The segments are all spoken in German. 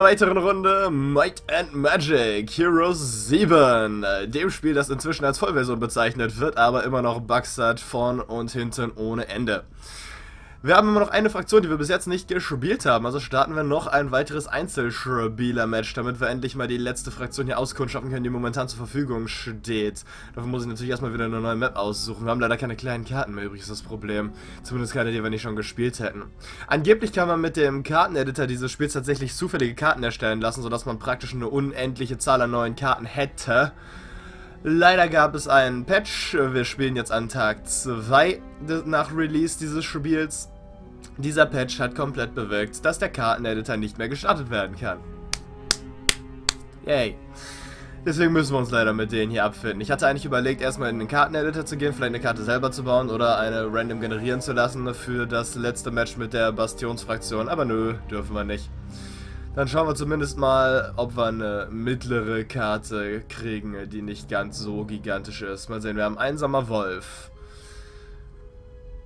weiteren Runde Might and Magic Heroes 7, dem Spiel, das inzwischen als Vollversion bezeichnet wird, aber immer noch Bugs hat vorn und hinten ohne Ende. Wir haben immer noch eine Fraktion, die wir bis jetzt nicht gespielt haben, also starten wir noch ein weiteres Einzelspieler-Match, damit wir endlich mal die letzte Fraktion hier auskundschaften können, die momentan zur Verfügung steht. Dafür muss ich natürlich erstmal wieder eine neue Map aussuchen. Wir haben leider keine kleinen Karten mehr übrig, ist das Problem. Zumindest keine, die wir nicht schon gespielt hätten. Angeblich kann man mit dem Karteneditor dieses Spiels tatsächlich zufällige Karten erstellen lassen, sodass man praktisch eine unendliche Zahl an neuen Karten hätte. Leider gab es einen Patch, wir spielen jetzt an Tag 2 nach Release dieses Spiels dieser Patch hat komplett bewirkt, dass der Karteneditor nicht mehr gestartet werden kann. Yay. Deswegen müssen wir uns leider mit denen hier abfinden. Ich hatte eigentlich überlegt, erstmal in den Karteneditor zu gehen, vielleicht eine Karte selber zu bauen oder eine random generieren zu lassen für das letzte Match mit der Bastionsfraktion. Aber nö, dürfen wir nicht. Dann schauen wir zumindest mal, ob wir eine mittlere Karte kriegen, die nicht ganz so gigantisch ist. Mal sehen, wir haben einsamer Wolf.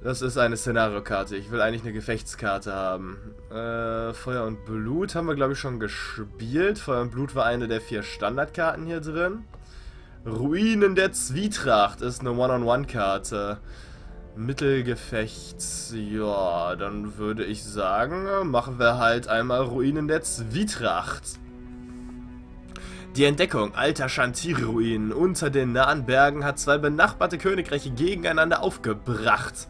Das ist eine Szenariokarte. Ich will eigentlich eine Gefechtskarte haben. Äh, Feuer und Blut haben wir, glaube ich, schon gespielt. Feuer und Blut war eine der vier Standardkarten hier drin. Ruinen der Zwietracht ist eine One-on-One-Karte. Mittelgefecht, ja, dann würde ich sagen, machen wir halt einmal Ruinen der Zwietracht. Die Entdeckung alter Shantiri-Ruinen unter den nahen Bergen hat zwei benachbarte Königreiche gegeneinander aufgebracht.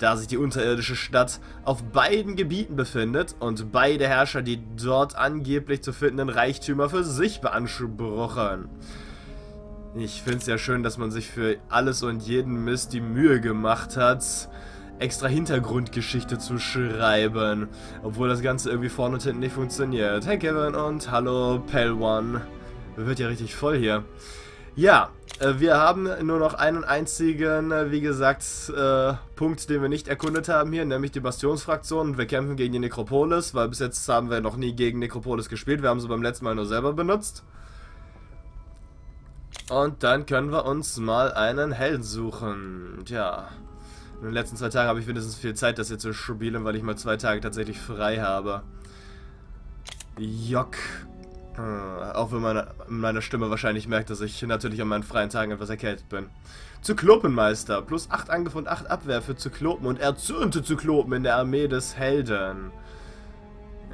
Da sich die unterirdische Stadt auf beiden Gebieten befindet und beide Herrscher die dort angeblich zu findenden Reichtümer für sich beanspruchen. Ich finde es ja schön, dass man sich für alles und jeden Mist die Mühe gemacht hat, extra Hintergrundgeschichte zu schreiben. Obwohl das Ganze irgendwie vorne und hinten nicht funktioniert. Hey Kevin und hallo Pell wird ja richtig voll hier. Ja, äh, wir haben nur noch einen einzigen, äh, wie gesagt, äh, Punkt, den wir nicht erkundet haben hier, nämlich die Bastionsfraktion. Wir kämpfen gegen die Nekropolis, weil bis jetzt haben wir noch nie gegen Nekropolis gespielt. Wir haben sie beim letzten Mal nur selber benutzt. Und dann können wir uns mal einen Helden suchen. Tja, in den letzten zwei Tagen habe ich mindestens viel Zeit, das hier zu spielen, weil ich mal zwei Tage tatsächlich frei habe. Jock. Hm, auch wenn man meine Stimme wahrscheinlich merkt, dass ich natürlich an meinen freien Tagen etwas erkältet bin. Zyklopenmeister. Plus 8 Angriff und 8 Abwehr für Zyklopen und erzürnte Zyklopen in der Armee des Helden.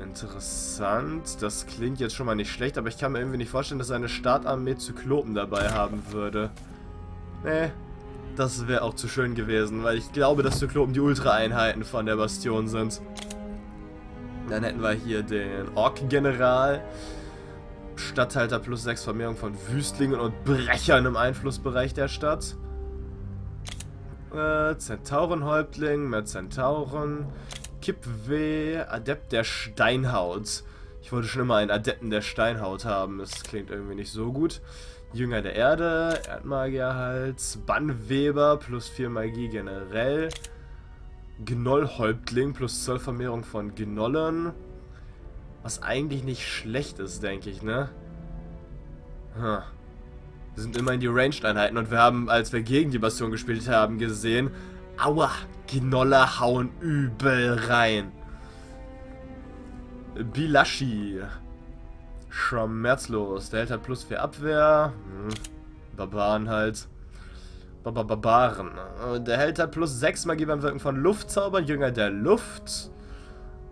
Interessant. Das klingt jetzt schon mal nicht schlecht, aber ich kann mir irgendwie nicht vorstellen, dass eine Startarmee Zyklopen dabei haben würde. Nee, das wäre auch zu schön gewesen, weil ich glaube, dass Zyklopen die Ultra-Einheiten von der Bastion sind. Dann hätten wir hier den Ork-General. Stadthalter plus 6 Vermehrung von Wüstlingen und Brechern im Einflussbereich der Stadt. Äh, Zentaurenhäuptling, mehr Zentauren. Kippweh, Adept der Steinhaut. Ich wollte schon immer einen Adepten der Steinhaut haben. Das klingt irgendwie nicht so gut. Jünger der Erde, Erdmagier halt. Bannweber plus 4 Magie generell. Gnollhäuptling plus 12 Vermehrung von Gnollen. Was eigentlich nicht schlecht ist, denke ich, ne? Huh. Wir sind immerhin die Ranged-Einheiten und wir haben, als wir gegen die Bastion gespielt haben, gesehen, aua, Gnoller hauen übel rein. Bilashi. Schmerzlos. Der hält halt plus 4 Abwehr. Hm. Barbaren halt. Barbaren. Der hält halt plus 6 Magie beim Wirken von Luftzauber. Jünger der Luft.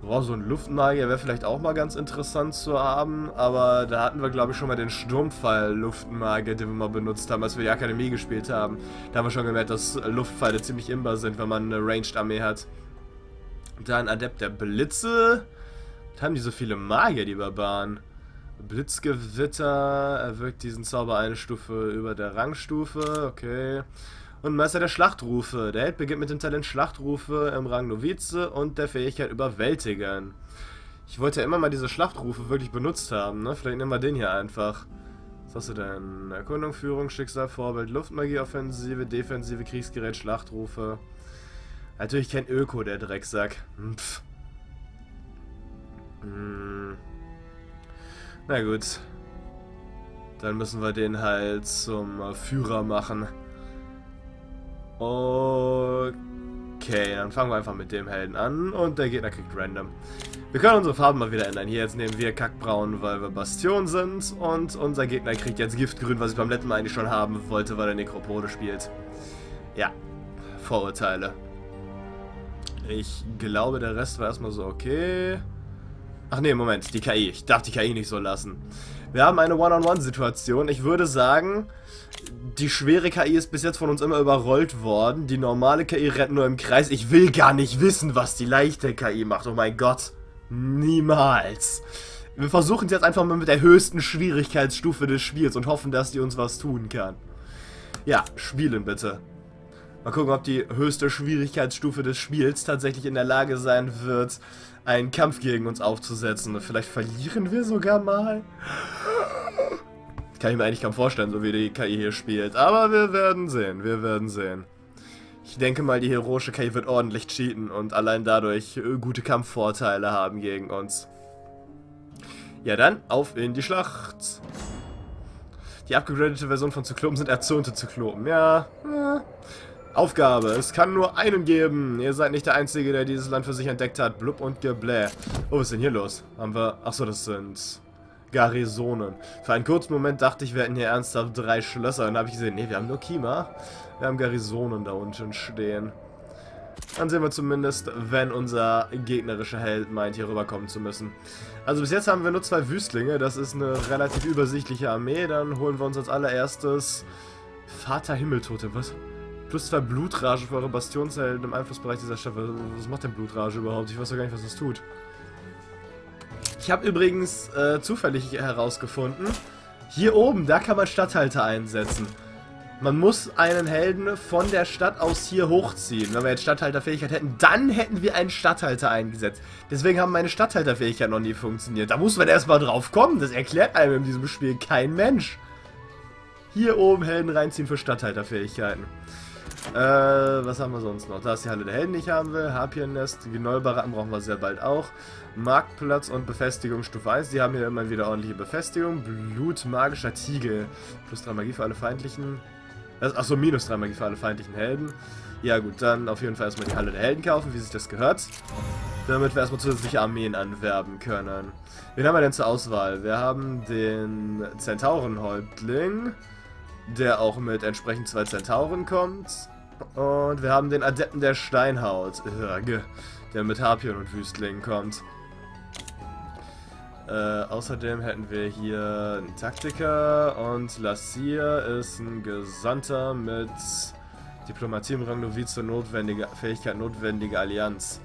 Boah, so ein Luftmagier wäre vielleicht auch mal ganz interessant zu haben, aber da hatten wir, glaube ich, schon mal den Sturmfall-Luftmagier, den wir mal benutzt haben, als wir die Akademie gespielt haben. Da haben wir schon gemerkt, dass Luftpfeile ziemlich imbar sind, wenn man eine Ranged-Armee hat. Dann Adept der Blitze. Was haben die so viele Magier, die Barbaren? Blitzgewitter erwirkt diesen Zauber eine Stufe über der Rangstufe, okay. Und Meister der Schlachtrufe. Der Held beginnt mit dem Talent Schlachtrufe im Rang Novize und der Fähigkeit Überwältigen. Ich wollte ja immer mal diese Schlachtrufe wirklich benutzt haben, ne? Vielleicht nehmen wir den hier einfach. Was hast du denn? Erkundung, Führung, Schicksal, Vorbild, Luftmagie, Offensive, Defensive, Kriegsgerät, Schlachtrufe. Natürlich kein Öko, der Drecksack. Pff. Hm. Na gut. Dann müssen wir den halt zum Führer machen. Okay. Dann fangen wir einfach mit dem Helden an und der Gegner kriegt random. Wir können unsere Farben mal wieder ändern. Hier jetzt nehmen wir Kackbraun, weil wir Bastion sind und unser Gegner kriegt jetzt Giftgrün, was ich beim letzten Mal eigentlich schon haben wollte, weil er Nekropole spielt. Ja, Vorurteile. Ich glaube, der Rest war erstmal so okay. Ach nee, Moment, die KI. Ich darf die KI nicht so lassen. Wir haben eine One-on-One-Situation. Ich würde sagen, die schwere KI ist bis jetzt von uns immer überrollt worden. Die normale KI rennt nur im Kreis. Ich will gar nicht wissen, was die leichte KI macht. Oh mein Gott. Niemals. Wir versuchen es jetzt einfach mal mit der höchsten Schwierigkeitsstufe des Spiels und hoffen, dass die uns was tun kann. Ja, spielen bitte. Mal gucken, ob die höchste Schwierigkeitsstufe des Spiels tatsächlich in der Lage sein wird, einen Kampf gegen uns aufzusetzen. Vielleicht verlieren wir sogar mal. Kann ich mir eigentlich kaum vorstellen, so wie die KI hier spielt. Aber wir werden sehen, wir werden sehen. Ich denke mal, die heroische KI wird ordentlich cheaten und allein dadurch äh, gute Kampfvorteile haben gegen uns. Ja dann, auf in die Schlacht. Die abgegradete Version von Zyklopen sind erzürnte Zyklopen. Ja, ja. Aufgabe. Es kann nur einen geben. Ihr seid nicht der Einzige, der dieses Land für sich entdeckt hat. Blub und Geblä. Oh, was ist denn hier los? Haben wir... Achso, das sind... Garrisonen. Für einen kurzen Moment dachte ich, wir hätten hier ernsthaft drei Schlösser. Dann habe ich gesehen, nee, wir haben nur Kima. Wir haben Garrisonen da unten stehen. Dann sehen wir zumindest, wenn unser gegnerischer Held meint, hier rüberkommen zu müssen. Also bis jetzt haben wir nur zwei Wüstlinge. Das ist eine relativ übersichtliche Armee. Dann holen wir uns als allererstes Vater Himmeltote. Was? Plus zwei Blutrage für eure Bastionshelden im Einflussbereich dieser Stadt. Was macht denn Blutrage überhaupt? Ich weiß doch gar nicht, was das tut. Ich habe übrigens äh, zufällig herausgefunden, hier oben, da kann man Stadthalter einsetzen. Man muss einen Helden von der Stadt aus hier hochziehen. Wenn wir jetzt Stadthalterfähigkeit hätten, dann hätten wir einen Stadthalter eingesetzt. Deswegen haben meine Stadthalterfähigkeit noch nie funktioniert. Da muss man erstmal drauf kommen. Das erklärt einem in diesem Spiel kein Mensch. Hier oben Helden reinziehen für Stadthalterfähigkeiten. Äh, was haben wir sonst noch? Da ist die Halle der Helden, die ich haben will. Harpiennest, Gnollbaratten brauchen wir sehr bald auch. Marktplatz und Befestigung Stufe 1. Die haben hier immer wieder ordentliche Befestigung. Blut magischer Tiegel. Plus 3 Magie für alle feindlichen. Achso, minus 3 Magie für alle feindlichen Helden. Ja gut, dann auf jeden Fall erstmal die Halle der Helden kaufen, wie sich das gehört. Damit wir erstmal zusätzliche Armeen anwerben können. Wen haben wir denn zur Auswahl? Wir haben den Zentaurenhäuptling, der auch mit entsprechend zwei Zentauren kommt. Und wir haben den Adepten der Steinhaut, der mit Harpion und Wüstlingen kommt. Äh, außerdem hätten wir hier einen Taktiker und Lassier ist ein Gesandter mit Diplomatie im Rang Novize, notwendige Fähigkeit, notwendige Allianz.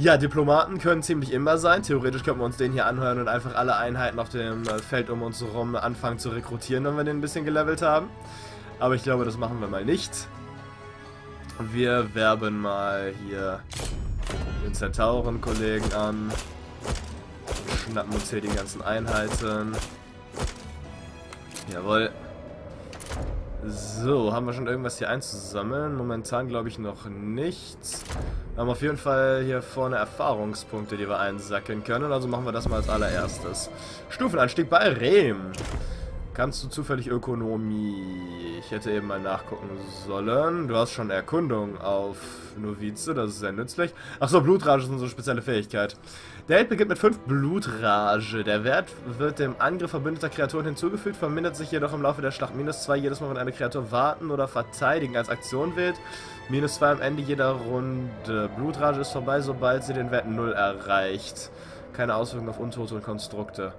Ja, Diplomaten können ziemlich immer sein. Theoretisch könnten wir uns den hier anhören und einfach alle Einheiten auf dem Feld um uns herum anfangen zu rekrutieren, wenn wir den ein bisschen gelevelt haben. Aber ich glaube, das machen wir mal nicht. Wir werben mal hier den Zentauren-Kollegen an. Schnappen uns hier die ganzen Einheiten. Jawohl. So, haben wir schon irgendwas hier einzusammeln? Momentan glaube ich noch nichts. Wir haben auf jeden Fall hier vorne Erfahrungspunkte, die wir einsacken können. Also machen wir das mal als allererstes. Stufenanstieg bei Rehm. Kannst du zufällig Ökonomie? Ich hätte eben mal nachgucken sollen. Du hast schon Erkundung auf Novize, das ist sehr nützlich. Achso, Blutrage ist unsere spezielle Fähigkeit. Der Held beginnt mit 5 Blutrage. Der Wert wird dem Angriff verbündeter Kreaturen hinzugefügt, vermindert sich jedoch im Laufe der Schlacht. Minus 2 jedes Mal, wenn eine Kreatur warten oder verteidigen als Aktion wählt. Minus 2 am Ende jeder Runde. Blutrage ist vorbei, sobald sie den Wert 0 erreicht. Keine Auswirkungen auf Untote und Konstrukte.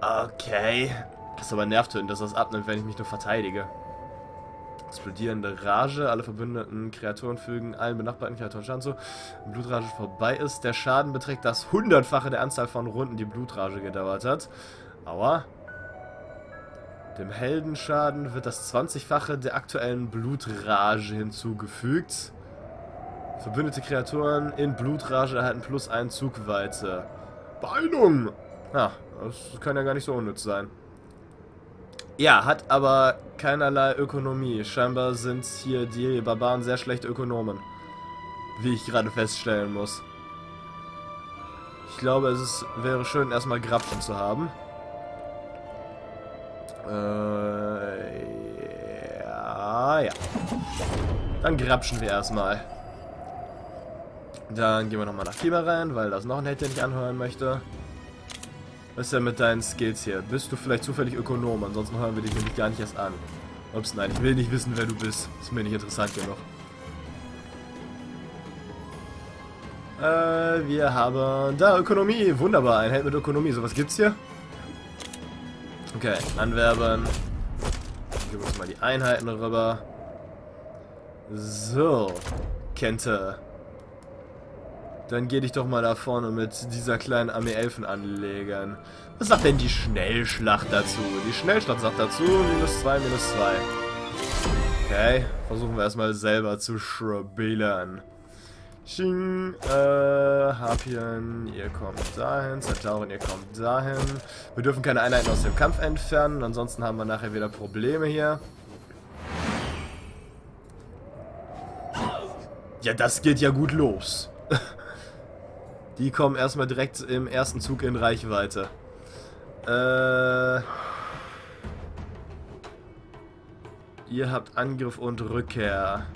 Okay. Das ist aber nervtötend, dass das abnimmt, wenn ich mich nur verteidige. Explodierende Rage. Alle verbündeten Kreaturen fügen allen benachbarten Kreaturen Schaden zu. Wenn Blutrage vorbei ist, der Schaden beträgt das hundertfache der Anzahl von Runden, die Blutrage gedauert hat. Aua. Dem Heldenschaden wird das 20-fache der aktuellen Blutrage hinzugefügt. Verbündete Kreaturen in Blutrage erhalten plus einen Zugweite. Beinung! Ja, das kann ja gar nicht so unnütz sein. Ja, hat aber keinerlei Ökonomie. Scheinbar sind hier die Barbaren sehr schlechte Ökonomen. Wie ich gerade feststellen muss. Ich glaube, es ist, wäre schön, erstmal Grapschen zu haben. Äh, ja, ja. Dann grapschen wir erstmal. Dann gehen wir nochmal nach Klima rein, weil das noch ein Held, den ich anhören möchte. Was ist denn mit deinen Skills hier? Bist du vielleicht zufällig Ökonom? Ansonsten hören wir dich nämlich gar nicht erst an. Ups, nein, ich will nicht wissen, wer du bist. Ist mir nicht interessant genug. Äh, wir haben da Ökonomie. Wunderbar, ein Held mit Ökonomie. So was gibt's hier? Okay, anwerben. Geben uns mal die Einheiten rüber. So, Kente. Dann geh dich doch mal da vorne mit dieser kleinen Armee Elfen anlegen. Was sagt denn die Schnellschlacht dazu? Die Schnellschlacht sagt dazu, minus 2, minus 2. Okay, versuchen wir erstmal selber zu spielen. Xing, äh, Harpien, ihr kommt dahin, Zentauren, ihr kommt dahin. Wir dürfen keine Einheiten aus dem Kampf entfernen, ansonsten haben wir nachher wieder Probleme hier. Ja, das geht ja gut los. Die kommen erstmal direkt im ersten Zug in Reichweite. Äh... Ihr habt Angriff und Rückkehr.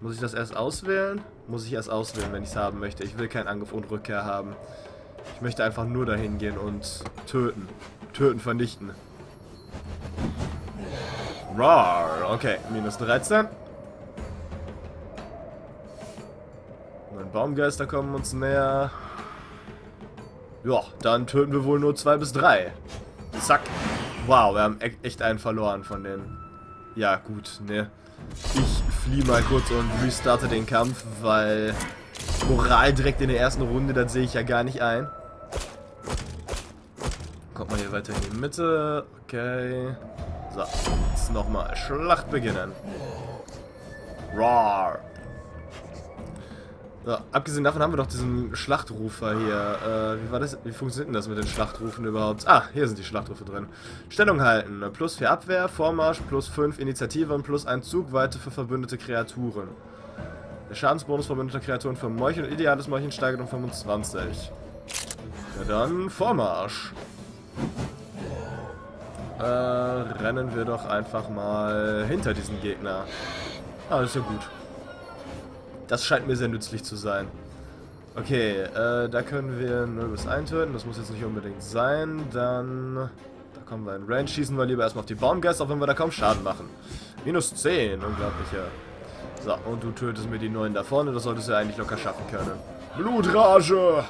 Muss ich das erst auswählen? Muss ich erst auswählen, wenn ich es haben möchte. Ich will keinen Angriff und Rückkehr haben. Ich möchte einfach nur dahin gehen und töten. Töten, vernichten. Rar. Okay, minus 13. Baumgeister kommen uns näher. Ja, dann töten wir wohl nur zwei bis drei. Zack. Wow, wir haben e echt einen verloren von denen. Ja, gut, ne. Ich fliehe mal kurz und restarte den Kampf, weil Moral direkt in der ersten Runde, das sehe ich ja gar nicht ein. Kommt mal hier weiter in die Mitte. Okay. So, jetzt nochmal Schlacht beginnen. Rar. Ja, abgesehen davon haben wir doch diesen Schlachtrufer hier. Äh, wie war das? Wie funktioniert denn das mit den Schlachtrufen überhaupt? Ah, hier sind die Schlachtrufe drin. Stellung halten. Plus 4 Abwehr, Vormarsch, plus 5 Initiative und plus 1 Zugweite für verbündete Kreaturen. Der Schadensbonus verbündeter Kreaturen für Meuchen und ideales Meuchen steigert um 25. Ja dann, Vormarsch. Äh, rennen wir doch einfach mal hinter diesen Gegner. Ah, das ist ja gut. Das scheint mir sehr nützlich zu sein. Okay, äh, da können wir 0 bis 1 töten. Das muss jetzt nicht unbedingt sein. Dann... Da kommen wir in Range. Schießen wir lieber erstmal auf die Baumgeist, auch wenn wir da kaum Schaden machen. Minus 10, unglaublicher. So, und du tötest mir die neuen da vorne. Das solltest du eigentlich locker schaffen können. Blutrage!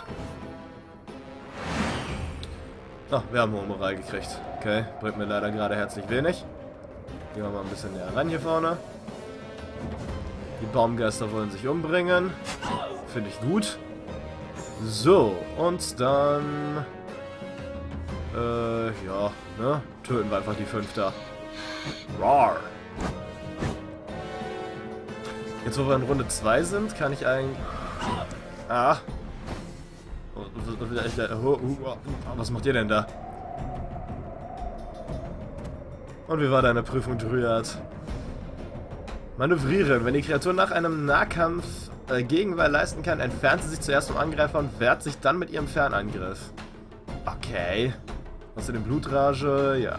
Ach, wir haben hohe Moral gekriegt. Okay, bringt mir leider gerade herzlich wenig. Gehen wir mal ein bisschen näher ran hier vorne. Die Baumgeister wollen sich umbringen. Finde ich gut. So, und dann... Äh, ja, ne? Töten wir einfach die fünf da. Rar. Jetzt, wo wir in Runde 2 sind, kann ich eigentlich... Ah. Was macht ihr denn da? Und wie war deine Prüfung, Dryad? Manövrieren. Wenn die Kreatur nach einem Nahkampf äh, Gegenwehr leisten kann, entfernt sie sich zuerst vom Angreifer und wehrt sich dann mit ihrem Fernangriff. Okay. Was in Blutrage? Ja.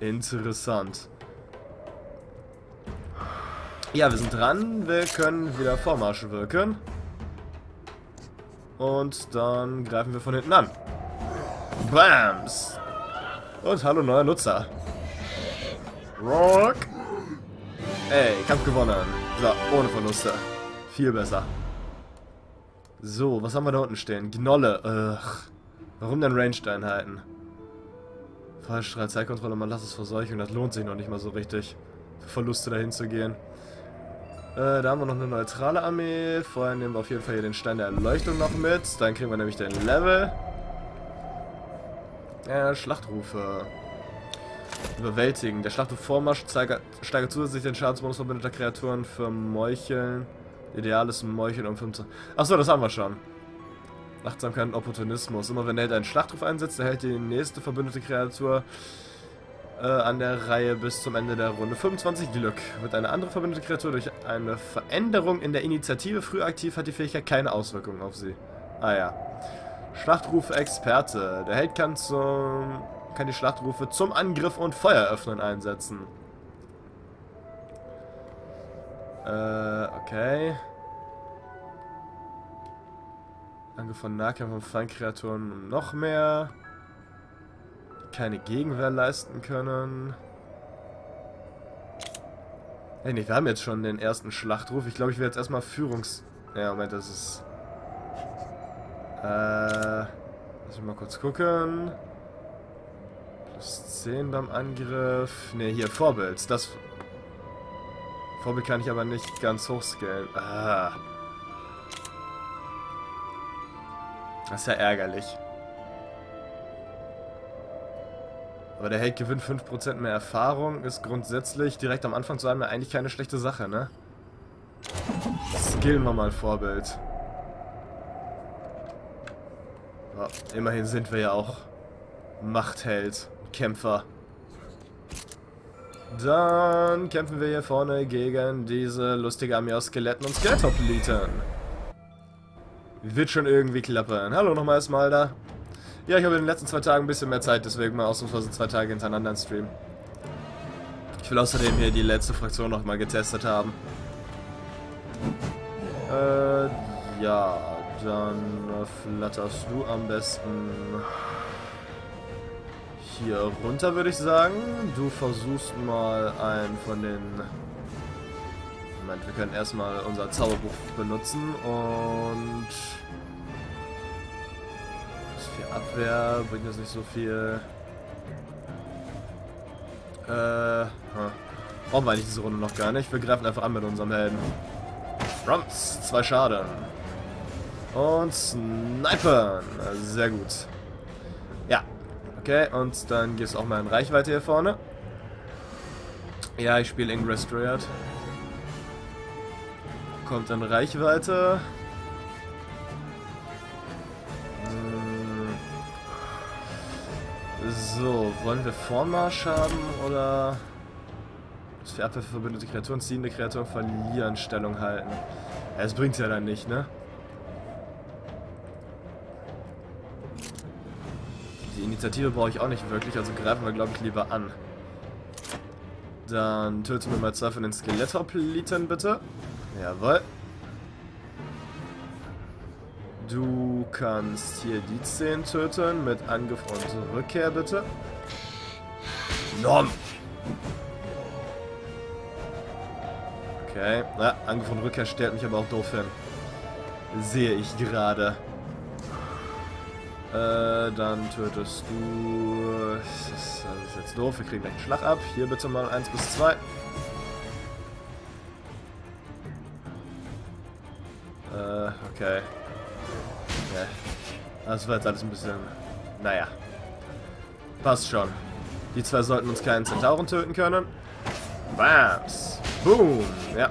Interessant. Ja, wir sind dran. Wir können wieder Vormarsch wirken. Und dann greifen wir von hinten an. Bams! Und hallo neuer Nutzer. Rock! Ey, Kampf gewonnen. So, ohne Verluste. Viel besser. So, was haben wir da unten stehen? Gnolle. Ugh. Warum denn Ranged-Einheiten? Fallstrahl, Zeitkontrolle, man lässt es Verseuchung. Das lohnt sich noch nicht mal so richtig. Für Verluste dahin zu gehen. Äh, da haben wir noch eine neutrale Armee. Vorher nehmen wir auf jeden Fall hier den Stein der Erleuchtung noch mit. Dann kriegen wir nämlich den Level. Äh, Schlachtrufe. Überwältigen. Der Schlachtruf-Vormarsch steigert, steigert zusätzlich den Schadensbonus verbündeter Kreaturen für Meucheln. Ideales Meucheln um 15. Achso, das haben wir schon. Achtsamkeit und Opportunismus. Immer wenn der Held einen Schlachtruf einsetzt, erhält die nächste verbündete Kreatur äh, an der Reihe bis zum Ende der Runde 25 Glück. Wird eine andere verbündete Kreatur durch eine Veränderung in der Initiative früh aktiv, hat die Fähigkeit keine Auswirkungen auf sie. Ah ja. Schlachtruf-Experte. Der Held kann zum kann die Schlachtrufe zum Angriff und Feuer öffnen einsetzen. Äh, okay. Angriff von Nahkämpfern und Feindkreaturen noch mehr. Keine Gegenwehr leisten können. Hey, nee, wir haben jetzt schon den ersten Schlachtruf. Ich glaube, ich werde jetzt erstmal Führungs... Ja, Moment, das ist... Äh... Lass mich mal kurz gucken. 10 beim Angriff. Ne, hier, Vorbild. Das... Vorbild kann ich aber nicht ganz hochscalen. Ah. Das ist ja ärgerlich. Aber der Held gewinnt 5% mehr Erfahrung, ist grundsätzlich direkt am Anfang zu einem eigentlich keine schlechte Sache, ne? Skillen wir mal Vorbild. Ja, immerhin sind wir ja auch Machtheld, Kämpfer. Dann kämpfen wir hier vorne gegen diese lustige Armee aus Skeletten und Skeletthopliten. Wird schon irgendwie klappen. Hallo nochmal, Smalda. Ja, ich habe in den letzten zwei Tagen ein bisschen mehr Zeit, deswegen mal ausnahmsweise zwei Tage hintereinander einen Stream. Ich will außerdem hier die letzte Fraktion nochmal getestet haben. Äh, ja, dann flatterst du am besten hier runter, würde ich sagen. Du versuchst mal einen von den... Moment, wir können erstmal unser Zauberbuch benutzen und... Das viel Abwehr bringt das nicht so viel. Äh, hm. brauchen wir eigentlich diese Runde noch gar nicht. Wir greifen einfach an mit unserem Helden. Rums, zwei Schaden. Und Snipern. Sehr gut. Okay, und dann gehst du auch mal in Reichweite hier vorne. Ja, ich spiele Ingress Dryad. Kommt in Reichweite. Hm. So, wollen wir Vormarsch haben oder... Das Abwehr verbündete Kreaturen, ziehende Kreaturen verlieren, Stellung halten. Ja, das bringt ja dann nicht, ne? Initiative brauche ich auch nicht wirklich, also greifen wir, glaube ich, lieber an. Dann töten wir mal zwei von den Skeletthopliten, bitte. Jawohl. Du kannst hier die 10 töten mit Angriff und Rückkehr, bitte. Nom! Okay, na, Angriff und Rückkehr stellt mich aber auch doof hin. Sehe ich gerade. Äh, dann tötest du... Das ist, das ist jetzt doof, wir kriegen gleich einen Schlag ab. Hier bitte mal 1 bis 2. Äh, okay. Okay. Das war jetzt alles ein bisschen... Naja. Passt schon. Die zwei sollten uns keinen Zentauren töten können. Bams. Boom. Ja.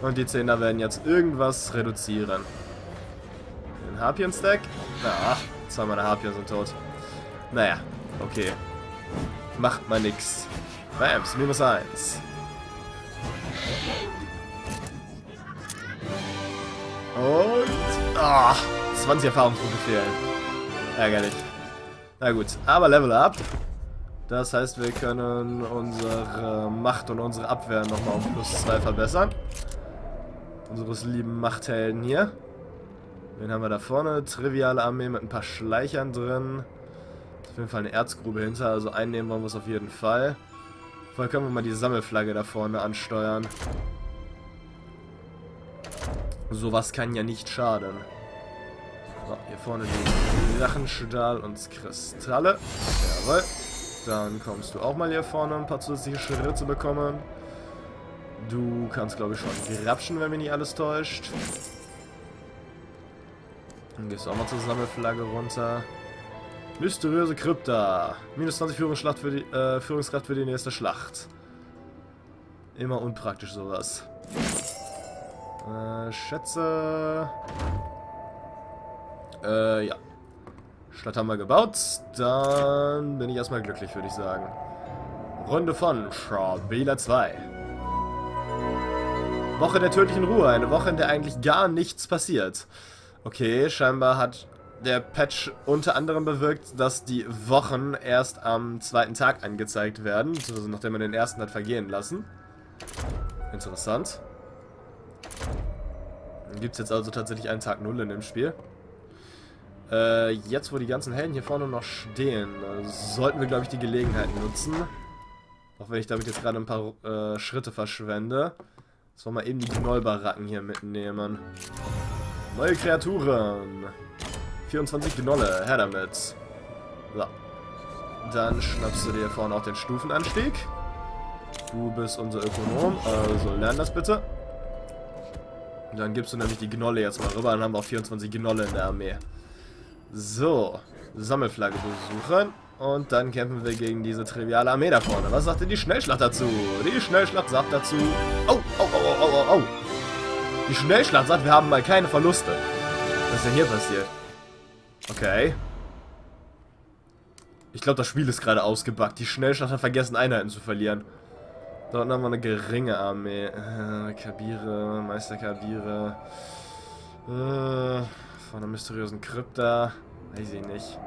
Und die Zehner werden jetzt irgendwas reduzieren. Den Harpien-Stack. Ach, zwei meiner Harpien sind tot. Naja, okay. Macht mal nix. Bams, minus eins. Und... Ah, 20 Erfahrungspunkte fehlen. Ärgerlich. Na gut, aber Level Up. Das heißt, wir können unsere Macht und unsere Abwehr nochmal um plus 2 verbessern. Unseres lieben Machthelden hier. Wen haben wir da vorne? Triviale Armee mit ein paar Schleichern drin. Auf jeden Fall eine Erzgrube hinter, also einnehmen wollen wir es auf jeden Fall. Vorher können wir mal die Sammelflagge da vorne ansteuern. Sowas kann ja nicht schaden. So, hier vorne die Drachenstahl und Kristalle. Jawohl. Dann kommst du auch mal hier vorne ein paar zusätzliche Schritte zu bekommen. Du kannst, glaube ich, schon grapschen, wenn mich nicht alles täuscht. Dann gehst du auch mal zur Sammelflagge runter. Mysteriöse Krypta. Minus 20 Führungskraft für, die, äh, Führungskraft für die nächste Schlacht. Immer unpraktisch sowas. Äh, Schätze. Äh, ja. Stadt haben wir gebaut. Dann bin ich erstmal glücklich, würde ich sagen. Runde von Schabela 2. Woche der tödlichen Ruhe. Eine Woche, in der eigentlich gar nichts passiert. Okay, scheinbar hat der Patch unter anderem bewirkt, dass die Wochen erst am zweiten Tag angezeigt werden. Also nachdem man den ersten hat vergehen lassen. Interessant. Dann gibt es jetzt also tatsächlich einen Tag 0 in dem Spiel. Äh, jetzt, wo die ganzen Helden hier vorne noch stehen, sollten wir, glaube ich, die Gelegenheit nutzen. Auch wenn ich damit jetzt gerade ein paar äh, Schritte verschwende. Sollen wir eben die Gnollbaracken hier mitnehmen. Neue Kreaturen. 24 Gnolle, her damit. So. Dann schnappst du dir vorne auch den Stufenanstieg. Du bist unser Ökonom, also lern das bitte. Dann gibst du nämlich die Gnolle jetzt mal rüber, dann haben wir auch 24 Gnolle in der Armee. So, Sammelflagge besuchen. Und dann kämpfen wir gegen diese triviale Armee da vorne. Was sagt denn die Schnellschlacht dazu? Die Schnellschlacht sagt dazu... Oh, oh, oh, oh, oh, oh. Die Schnellschlacht sagt, wir haben mal keine Verluste. Was ist denn hier passiert? Okay. Ich glaube, das Spiel ist gerade ausgebackt. Die Schnellschlacht hat vergessen, Einheiten zu verlieren. Dort haben wir eine geringe Armee. Äh, Kabire, Meister Kabire. Äh, von einer mysteriösen Krypta. Weiß ich nicht.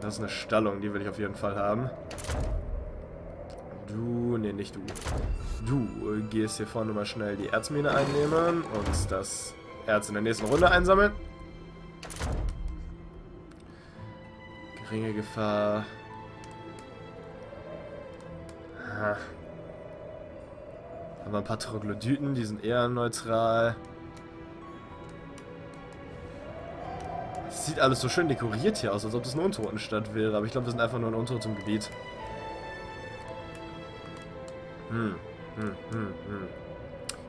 Das ist eine Stallung, die will ich auf jeden Fall haben. Du, nee, nicht du. Du gehst hier vorne mal schnell die Erzmine einnehmen und das Erz in der nächsten Runde einsammeln. Geringe Gefahr. Aha. Haben wir ein paar Troglodyten, die sind eher neutral. Sieht alles so schön dekoriert hier aus, als ob das eine Untotenstadt wäre. Aber ich glaube, wir sind einfach nur ein Untotengebiet. Hm, hm, hm, hm.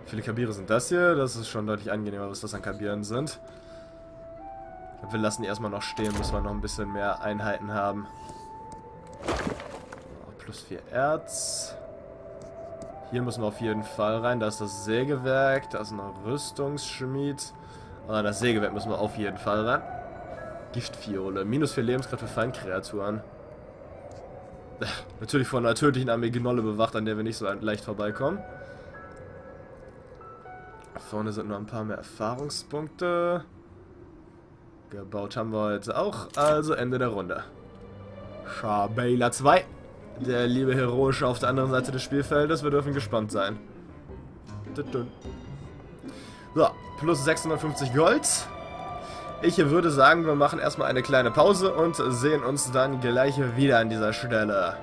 Wie viele Kabire sind das hier? Das ist schon deutlich angenehmer, was das an Kabieren sind. Wir lassen die erstmal noch stehen, bis wir noch ein bisschen mehr Einheiten haben. Plus 4 Erz. Hier müssen wir auf jeden Fall rein. Da ist das Sägewerk, da ist ein Rüstungsschmied. Ah, das Sägewerk müssen wir auf jeden Fall rein. Giftfiole. Minus 4 Lebenskraft für Feindkreaturen. Natürlich von einer tödlichen Armee Gnolle bewacht, an der wir nicht so leicht vorbeikommen. Vorne sind noch ein paar mehr Erfahrungspunkte. Gebaut haben wir jetzt auch. Also Ende der Runde. Shabela 2. Der liebe Heroische auf der anderen Seite des Spielfeldes. Wir dürfen gespannt sein. So, plus 650 Gold. Ich würde sagen, wir machen erstmal eine kleine Pause und sehen uns dann gleich wieder an dieser Stelle.